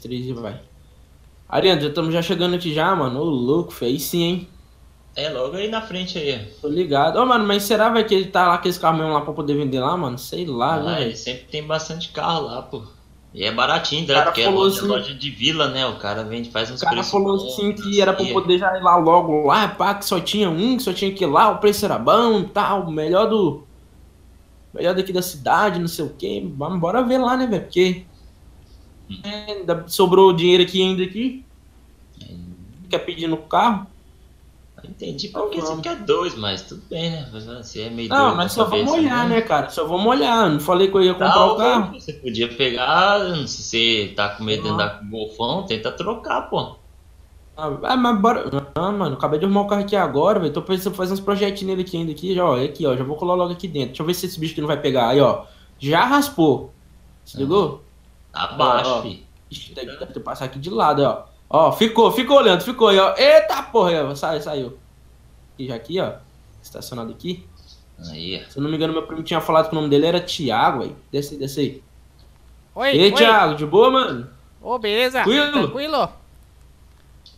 três e vai. Ariano, já estamos já chegando aqui já, mano. Ô, louco, feio. Aí sim, hein? É logo aí na frente aí. Tô ligado. Ô, mano, mas será, vai que ele tá lá com esse carro mesmo lá pra poder vender lá, mano? Sei lá, Ah, velho. sempre tem bastante carro lá, pô. E é baratinho, né? Porque é loja, assim- loja de vila, né? O cara vende, faz uns O cara preços falou bons, assim que era pra assim, poder já ir lá logo lá, pá, que só tinha um, que só tinha que ir lá, o preço era bom e tal, melhor do. Melhor daqui da cidade, não sei o quê. Vamos, bora ver lá, né, velho? Porque. Hum. é, ainda sobrou dinheiro aqui ainda aqui. Quer pedir no carro? Entendi porque Então você quer dois, mas tudo bem, né? Você é meio Não, mas só vamos olhar, né, cara? Só vamos olhar. Não falei que eu ia comprar Tá, o carro. Você podia pegar, se você tá com medo de andar com golfão, tenta trocar, pô. Ah, mas bora. Não, mano, acabei de arrumar o carro aqui agora, velho. Tô pensando em fazer uns projetinhos nele aqui ainda aqui, já, ó. Aqui, ó. Já vou colar logo aqui dentro. Deixa eu ver se esse bicho aqui não vai pegar. Aí, ó. Já raspou. Se ligou? Abaixo, Ó, deve, deve ter passado aqui de lado, ó. Ó, ficou, ficou olhando, ficou aí, ó. Eita porra, aí, ó. Saiu, saiu. E já aqui, ó. Estacionado aqui. Aí, ó. Se eu não me engano, meu primo tinha falado que o nome dele era Thiago, aí. Desce aí, desce aí. Oi, Ei, oi. Thiago, de boa, mano? Ô, beleza? Tranquilo? Tranquilo?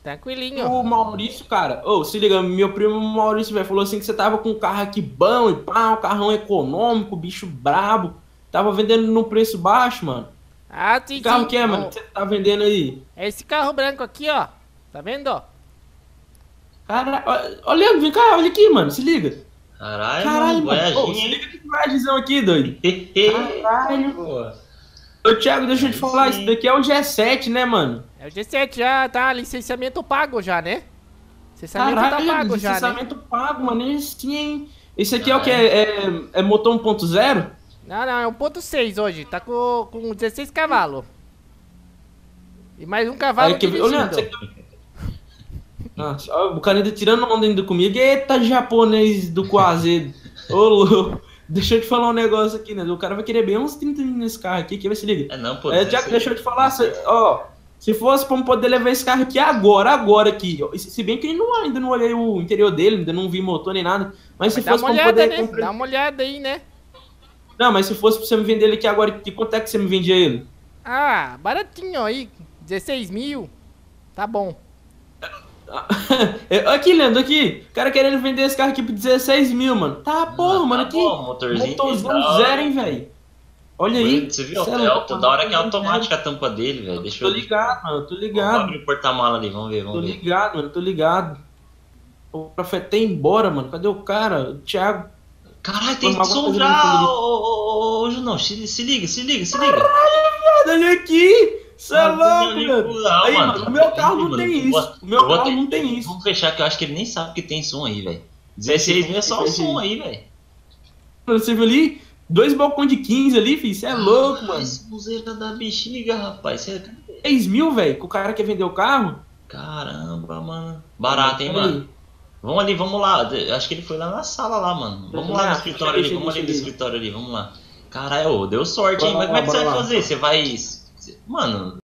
Tranquilinho. O Maurício, cara, ô, se liga, meu primo Maurício, velho, falou assim que você tava com um carro aqui bom e pá, um carrão econômico, bicho brabo. Tava vendendo num preço baixo, mano. Ah, Que sim, carro que é, mano? Ó, que você tá vendendo aí? É esse carro branco aqui, ó. Tá vendo? Cara, ó, olha, vem cá, olha aqui, mano, se liga. Caralho, Caralho, mano, mano. Ô, se liga que viagemzão aqui, doido. Caralho. Pô. Ô, Thiago, deixa eu te falar, isso daqui é o G7, né, mano? É o G7 já, tá? Licenciamento pago já, né? Licenciamento tá Caralho, pago já, né? licenciamento pago, mano, esse sim, hein? Esse aqui é o que? É, é, é motor 1.0? Não, não, é 1.6 hoje. Tá com, com 16 cavalos. E mais um cavalo Aí, que, dirigindo. olha, você... Nossa, ó, o cara ainda tirando onda ainda comigo. Eita, japonês do Quazedo. Ô, louco. Deixa eu te falar um negócio aqui, né? O cara vai querer bem uns 30 mil nesse carro aqui, que vai se liga. É não, pô. É, Tiago, deixa eu te falar, se- ó. Se fosse pra eu poder levar esse carro aqui agora, agora aqui. ó, Se bem que não- ainda não olhei o interior dele, ainda não vi motor nem nada. Mas, Mas se fosse pra eu olhada, poder né? comprar. Dá uma olhada aí, né? Não, mas se fosse pra você me vender ele aqui agora, que quanto é que você me vendia ele? Ah, baratinho aí. 16 mil. Tá bom. Aqui, Leandro, aqui. O cara querendo vender esse carro aqui por 16 mil, mano. Tá, porra, tá mano, aqui. bom, motorzinho motorzão legal. zero, hein, velho. Olha aí. Você viu? Cê É, é toda hora que é automática a tampa dele, velho. Deixa Tô eu ligado, mano, tô Vamos ligado. abrir o porta-mala ali, vamos ver, Tô vamos ver. ligado, mano, tô ligado. O profeta é embora, mano. Cadê o cara? O Thiago. Caralho, tem som já! ô, Junão, se, se liga, se liga, se liga. Olha aqui! Você é Ah, louco, não, mano. não, Aí, mano, o meu carro não tem isso. O meu carro não tem isso. Vamos fechar que eu acho que ele nem sabe que tem som aí, velho. 16 mil é só o som aí, velho. Você viu ali? Dois balcões de 15 ali, filho. Você é louco, mano. Esse buzeira da bexiga, rapaz. Cê... é 3 mil, velho, que o cara quer vender o carro. Caramba, mano. Barato, hein, mano. Vamos ali, vamos lá. Eu Acho que ele foi lá na sala lá, mano. Vamos lá no escritório ali, vamos ali no escritório ali, vamos lá. Caralho, deu sorte, hein? Mas como é que você vai fazer? Você vai. Mano,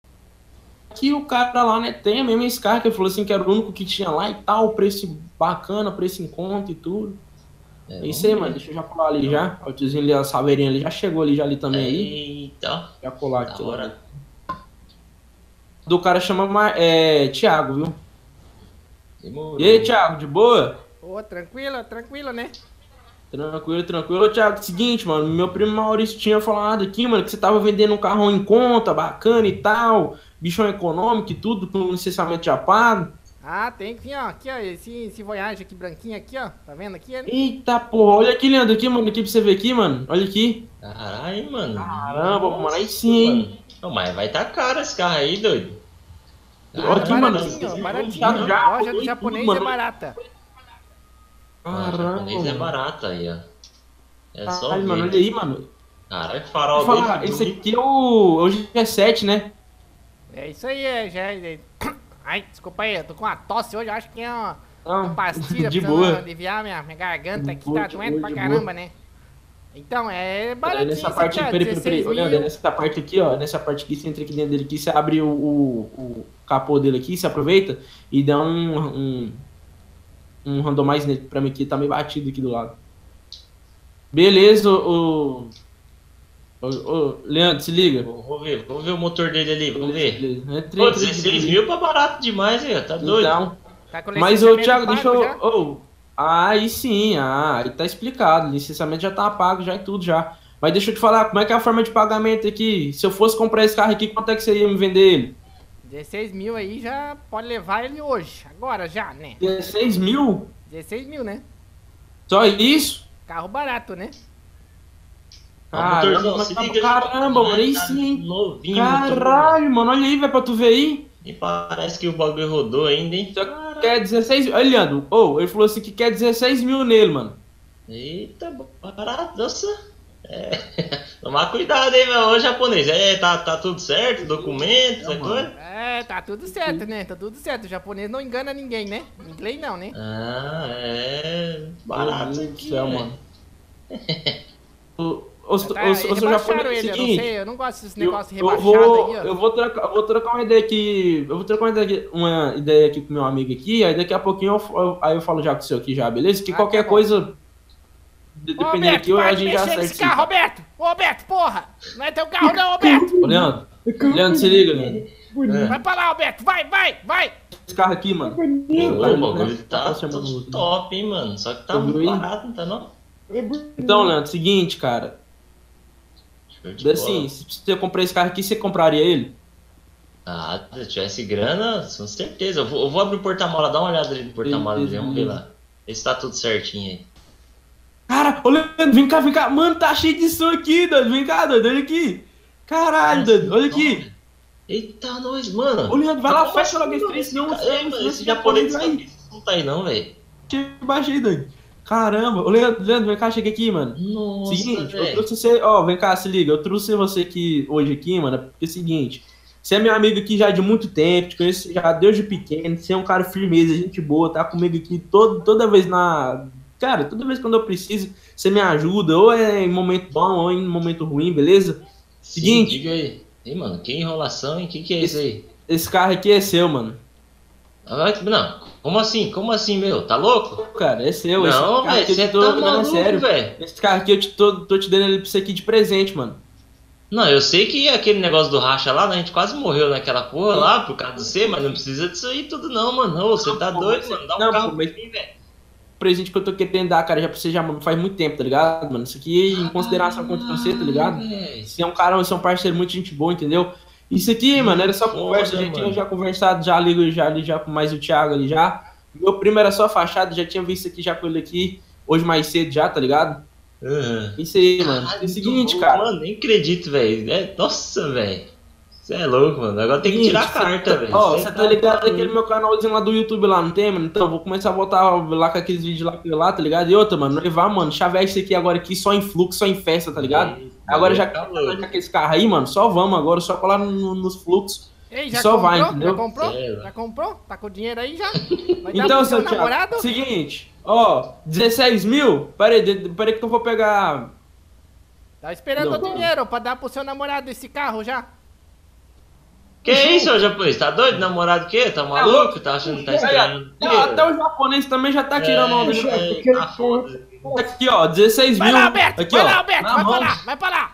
Que o cara lá, né, tem mesmo esse carro que ele falou assim que era o único que tinha lá e tal, preço bacana, preço em conta e tudo. é, É isso aí, mano. Deixa eu já colar ali já. O tiozinho ali, a saveirinha ali, já chegou ali já ali também aí. Eita, Já colar aqui. Do cara chama é, Thiago, viu? Demorou. E aí, Thiago, de boa? Ô, tranquilo, tranquilo, né? Tranquilo, tranquilo. Ô, Thiago, seguinte, mano, meu primo Maurício tinha falado aqui, mano, que você tava vendendo um carrão em conta, bacana e tal, bichão econômico e tudo, com licenciamento já pago. Ah, tem sim, ó. Aqui, ó. Esse, esse Voyage aqui, branquinho aqui, ó. Tá vendo aqui? Eita porra, olha aqui, Leandro, aqui, mano, aqui pra você ver aqui, mano. Olha aqui. Caralho, mano. Caramba, mano, aí sim, hein? Não, mas vai tá caro esse carro aí, doido. Olha aqui, mano. baratinho. Já, já, Loja do tudo, japonês mano. é barata. Ah, Caramba, japonês é mano. barato aí, ó. É só Caralho, ver. mano, olha aí, mano. Caralho, Deixa farol eu falar, esse aqui é o, é o G7, né? É isso aí, é, já é... Ai, desculpa aí, eu tô com uma tosse hoje, eu acho que é uma, uma Não, pastilha de precisando boa. aliviar minha, minha garganta De aqui, boa, tá doendo boa, pra caramba, né? Então, é baratinho nessa parte, aqui, ó, peraí, peraí, peraí, 16 olha, mil. nessa parte aqui, ó, nessa parte aqui, você entra aqui dentro dele aqui, você abre o, o, o capô dele aqui, você aproveita e dá um, um, um randomize nele pra mim aqui, tá meio batido aqui do lado. Beleza, o... Ô, ô, Leandro, se liga. Vou, ver, vou ver o motor dele ali, vamos ver. Pô, entrei, 16 entrei. mil pra barato demais, hein? Tá doido. Então, Tá com mas ô Thiago, deixa eu. Já? ô, aí sim, ah, aí tá explicado. Licenciamento já tá pago, já e tudo já. Mas deixa eu te falar, como é que é a forma de pagamento aqui? Se eu fosse comprar esse carro aqui, quanto é que você ia me vender ele? 16 mil aí já pode levar ele hoje. Agora já, né? 16 mil? 16 mil, né? Só isso? Carro barato, né? Ó, motorzão, mas tá- caramba, mano, aí sim. hein? Novinho. Caralho, mano, olha aí, vai pra tu ver aí. E parece que o bagulho rodou ainda, hein? Só quer 16 Olha, Leandro, ô, ele falou assim que quer 16 mil nele, mano. Eita, barato, nossa. É. Tomar cuidado, hein, meu. Ô, japonês. É, tá, tá tudo certo? Documentos, é mano. coisa? É, tá tudo certo, né? Tá tudo certo. O japonês não engana ninguém, né? Inglês não, né? Ah, é. Barato aqui, céu, mano. Ô, ô, Tá, seu rebaixaram japonês, ele, eu não seguinte, sei, eu não gosto desses eu, negócios eu vou, aí, ó. eu vou trocar, eu vou trocar uma ideia aqui, eu vou trocar uma ideia aqui, uma ideia aqui com meu amigo aqui, aí daqui a pouquinho eu, eu- aí eu falo já com o seu aqui já, beleza? Que Ah, qualquer tá coisa, dependendo Roberto, aqui, a gente já acerta. nesse sim. carro, Roberto! Ô, Roberto, porra! Não é teu carro não, Roberto! Ô, Leandro, Leandro, se liga, Leandro. É. Vai pra lá, Roberto! Vai, vai, vai! Esse carro aqui, mano. Ô, Tá, o bagulho né? tá Tá top, hein, mano. Só que tá Tá muito barato, não tá não? Então, Leandro, seguinte, cara. Assim, se você comprar esse carro aqui, você compraria ele? Ah, se eu tivesse grana, com certeza. Eu vou, eu vou abrir o porta-mala, dá uma olhada ali no porta-mala, vamos ver lá. Ver se tá tudo certinho aí. Cara, ô Leandro, vem cá, vem cá. Mano, tá cheio de som aqui, doido. Vem cá, doido. Olha aqui. Caralho, doido. Olha aqui. Eita, nós, mano. Ô, Leandro, vai lá, fecha logo esse trem, senão Esse é, Esse japonês não tá aí não, velho. Chega aí, doido. Caramba. Ô, Leandro, Leandro, vem cá, chega aqui, mano. Nossa, seguinte, eu velho. trouxe você. Ó, vem cá, se liga. Eu trouxe você aqui hoje aqui, mano. Porque é o seguinte. Você é meu amigo aqui já de muito tempo, te conheço já desde pequeno. Você é um cara firmeza, gente boa, tá comigo aqui todo, toda vez na. Cara, toda vez quando eu preciso, você me ajuda, ou é em momento bom, ou em momento ruim, beleza? Sim, Seguinte. diga aí. Ih, mano, que enrolação, hein? Que que é isso aí? Esse carro aqui é seu, mano. Não, como assim? Como assim, meu? Tá louco? Cara, é seu. esse Não, velho, você tô tá a maluco, sério. velho. Esse carro aqui eu te tô, tô te dando ele pra você aqui de presente, mano. Não, eu sei que aquele negócio do racha lá, né, a gente quase morreu naquela porra lá por causa do C, mas não precisa disso aí tudo não, mano. Você tá pô, doido, mano. Dá um não, carro pô, pra mas- mim, velho. Presente que eu tô querendo dar, cara, já pra você já faz muito tempo, tá ligado, mano? Isso aqui em consideração contra você, tá ligado? Você é um cara, você é um parceiro muito gente boa, entendeu? Isso aqui, mano, era só Foda, conversa, já tinha mano. já conversado, já ligo já ali já com mais o Thiago ali já. Meu primo era só fachada, já tinha visto aqui já com ele aqui, hoje mais cedo já, tá ligado? Aham. Isso aí, mano. Caralho, É o seguinte, bom, cara. Mano, nem acredito, velho. É, nossa, velho. Você é louco, mano. Agora tem que tirar a carta, velho. Ó, Cê você tá ligado doido. naquele meu canalzinho lá do YouTube lá, não tem, mano? Então, eu vou começar a voltar lá com aqueles vídeos lá, lá tá ligado? E outra, mano, levar, mano, chavear isso aqui agora aqui só em fluxo, só em festa, tá ligado? Agora já que Tá tá com aquele carro aí, mano, só vamos agora, só colar no- nos fluxos. Ei, já Só comprou? vai, entendeu? Já comprou? Sério? Já comprou? Tá com o dinheiro aí já? Então, seu Thiago, seguinte, ó, 16 mil? Pera aí, de- pera aí que eu vou pegar. Tá esperando Não. o dinheiro pra dar pro seu namorado esse carro já? Que isso, ô japonês? Tá doido? Namorado o quê? Tá maluco? Tá achando que tá esperando? Ó, Até o japonês também já tá tirando onda. de- É, é, tá foda. Aqui, ó, 16 Vai mil. lá, Alberto! aqui, vai ó, lá, Alberto! Vai mão. pra lá! Vai pra lá!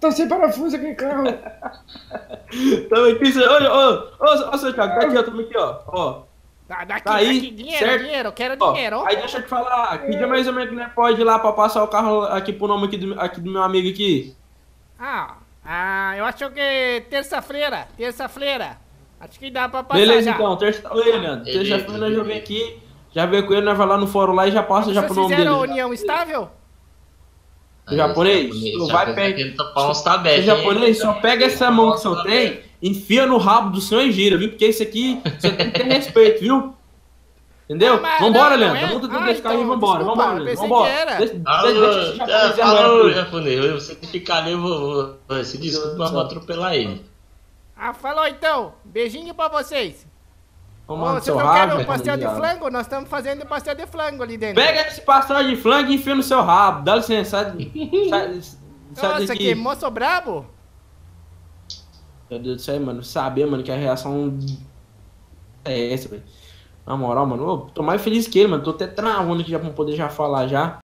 Tá sem parafuso aquele carro. Tamo aqui, olha, ó, ó, ó, seu Thiago, tá aqui, ó, tamo aqui, ó, ó. Tá, daqui, Tá aí, daqui, dinheiro, certo? dinheiro, eu quero Ó, dinheiro. ó. aí deixa eu te falar, que dia mais ou menos que nós pode ir lá pra passar o carro aqui pro nome aqui do, aqui do meu amigo aqui? Ah, ah, eu acho que terça-feira, terça-feira. Acho que dá pra passar Beleza, já. então, terça... Oi, Leandro, terça-feira nós já vem aqui, já vem com ele, nós vai lá no fórum lá e já passa já pro Vocês nome dele. fizeram união estável? O japonês, tu vai japonês tá pegar- Você tabetes, japonês, só pega essa mão que o senhor tem, enfia no rabo do senhor e gira, viu? Porque isso aqui, você tem que ter respeito, viu? Entendeu? Ah, mas vambora, não, Leandro. é? Vamos Ah, desse carro e vambora. desculpa, Vambora, eu Leandro. Vambora. Deixa, deixa, deixa esse tá, japonês. Você que ficar ali, eu vou, vou se desculpa, mas vou atropelar ele. Ah, falou então. Beijinho pra vocês. Ô, Vamos no vocês seu não rabo, querem um pastel de flango? Nós estamos fazendo pastel de flango ali dentro. Pega esse pastel de flango e enfia no seu rabo. Dá licença, sai, sai, sai Nossa, daqui. que moço brabo. Meu Deus do céu, mano. Saber, mano, que a reação é essa, velho. Na moral, mano. Ô, tô mais feliz que ele, mano. Tô até travando aqui já pra poder já falar já.